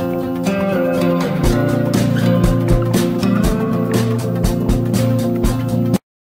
Thank you.